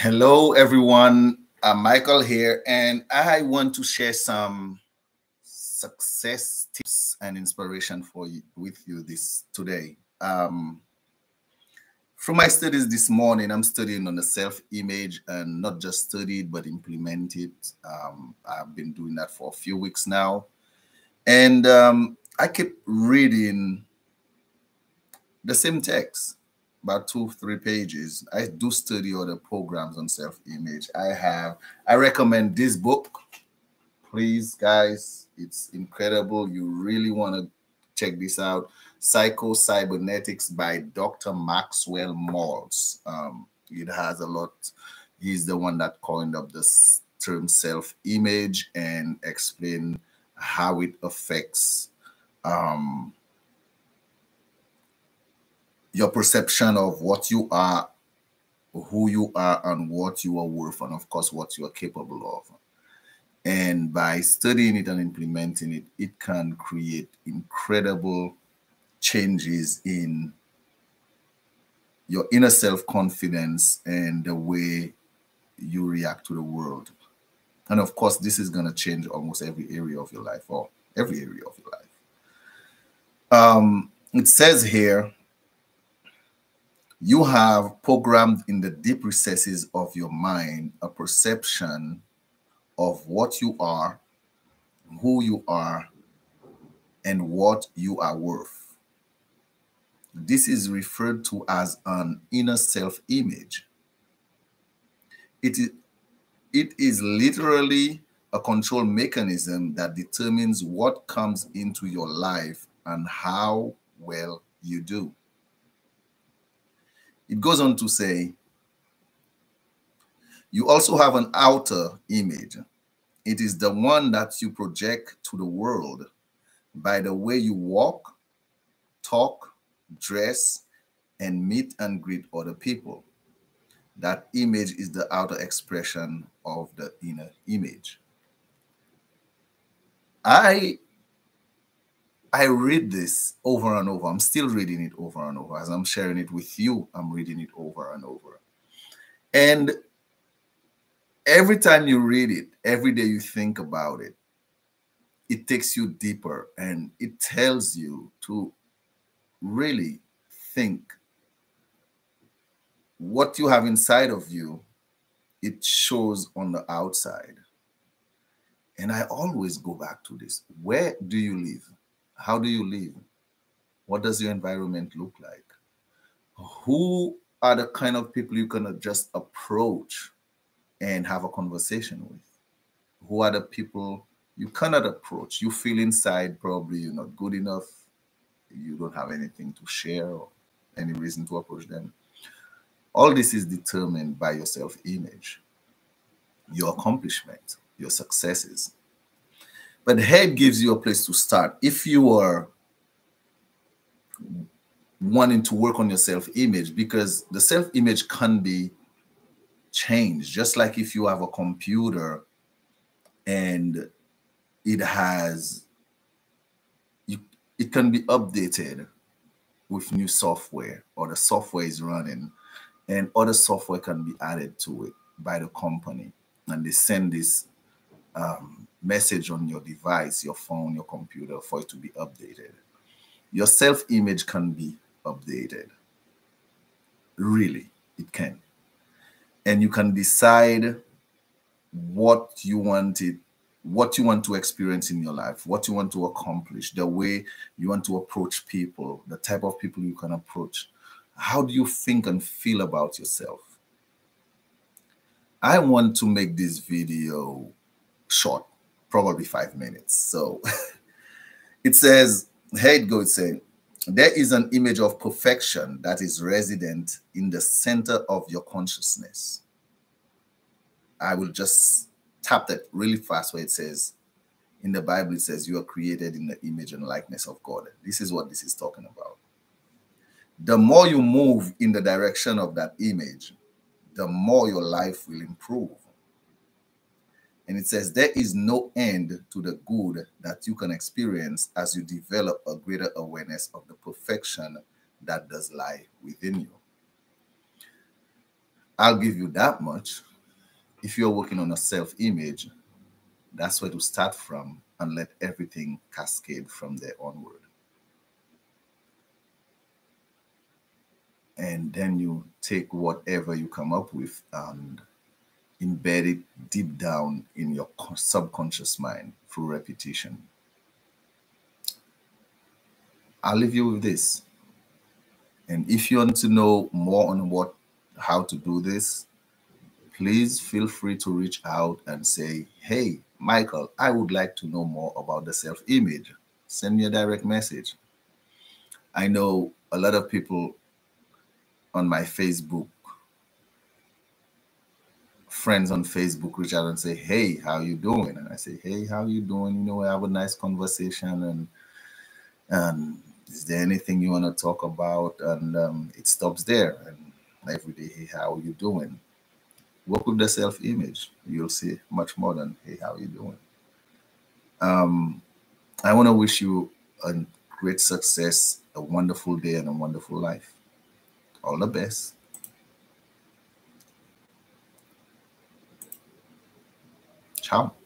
Hello, everyone. I'm Michael here, and I want to share some success tips and inspiration for you with you this today. Um, from my studies this morning, I'm studying on the self-image and not just studied, but implemented. Um, I've been doing that for a few weeks now. And um, I keep reading the same text about two, three pages. I do study other programs on self-image. I have, I recommend this book. Please, guys, it's incredible. You really want to check this out. Psycho Cybernetics by Dr. Maxwell Maltz. Um, it has a lot. He's the one that coined up this term self-image and explain how it affects um, your perception of what you are, who you are, and what you are worth, and of course, what you are capable of. And by studying it and implementing it, it can create incredible changes in your inner self confidence and the way you react to the world. And of course, this is going to change almost every area of your life or every area of your life. Um, it says here you have programmed in the deep recesses of your mind a perception of what you are, who you are, and what you are worth. This is referred to as an inner self image. It is, it is literally a control mechanism that determines what comes into your life and how well you do. It goes on to say, you also have an outer image. It is the one that you project to the world by the way you walk, talk, dress, and meet and greet other people. That image is the outer expression of the inner image. I I read this over and over. I'm still reading it over and over. As I'm sharing it with you, I'm reading it over and over. And every time you read it, every day you think about it, it takes you deeper and it tells you to really think what you have inside of you, it shows on the outside. And I always go back to this. Where do you live? How do you live? What does your environment look like? Who are the kind of people you can just approach and have a conversation with? Who are the people you cannot approach? You feel inside probably you're not good enough. You don't have anything to share or any reason to approach them. All this is determined by your self image, your accomplishment, your successes. But head gives you a place to start. If you are wanting to work on your self image, because the self image can be changed, just like if you have a computer and it has, you, it can be updated with new software or the software is running and other software can be added to it by the company and they send this um, message on your device, your phone, your computer for it to be updated. Your self image can be updated. Really, it can. And you can decide what you want it what you want to experience in your life, what you want to accomplish, the way you want to approach people, the type of people you can approach. How do you think and feel about yourself? I want to make this video short probably five minutes. So it says, here it goes saying, there is an image of perfection that is resident in the center of your consciousness. I will just tap that really fast where it says, in the Bible, it says you are created in the image and likeness of God. This is what this is talking about. The more you move in the direction of that image, the more your life will improve. And it says, There is no end to the good that you can experience as you develop a greater awareness of the perfection that does lie within you. I'll give you that much. If you're working on a self image, that's where to start from and let everything cascade from there onward. And then you take whatever you come up with and embed it deep down in your subconscious mind through repetition. I'll leave you with this. And if you want to know more on what how to do this, please feel free to reach out and say, hey, Michael, I would like to know more about the self image. Send me a direct message. I know a lot of people on my Facebook, friends on Facebook reach out and say, hey, how you doing? And I say, hey, how you doing? You know, we have a nice conversation and and is there anything you want to talk about? And um, it stops there. And every day, hey, how you doing? work with the self-image. You'll see much more than, hey, how you doing? Um, I want to wish you a great success, a wonderful day, and a wonderful life. All the best. Ciao.